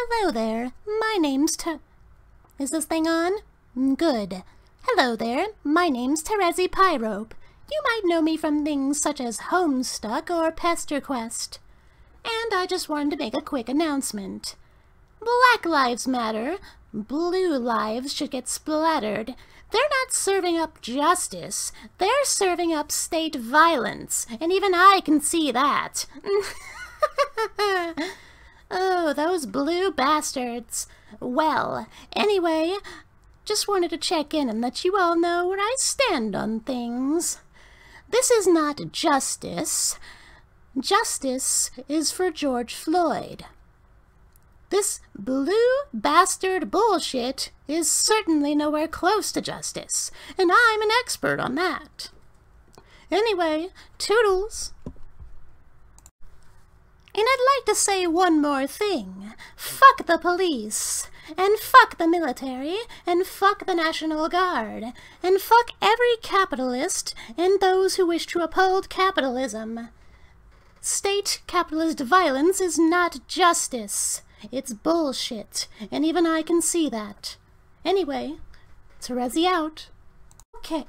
Hello there, my name's Ter- Is this thing on? Mm, good. Hello there, my name's Terezi Pyrope. You might know me from things such as Homestuck or Pesterquest. And I just wanted to make a quick announcement. Black lives matter. Blue lives should get splattered. They're not serving up justice. They're serving up state violence. And even I can see that. those blue bastards. Well, anyway, just wanted to check in and let you all know where I stand on things. This is not justice. Justice is for George Floyd. This blue bastard bullshit is certainly nowhere close to justice, and I'm an expert on that. Anyway, toodles. And I'd like to say one more thing. Fuck the police, and fuck the military, and fuck the National Guard, and fuck every capitalist and those who wish to uphold capitalism. State capitalist violence is not justice. It's bullshit, and even I can see that. Anyway, Terezi out. Okay.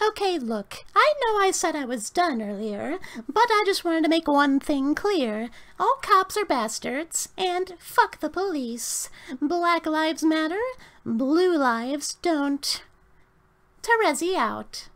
Okay, look, I know I said I was done earlier, but I just wanted to make one thing clear. All cops are bastards, and fuck the police. Black lives matter, blue lives don't. Terezi out.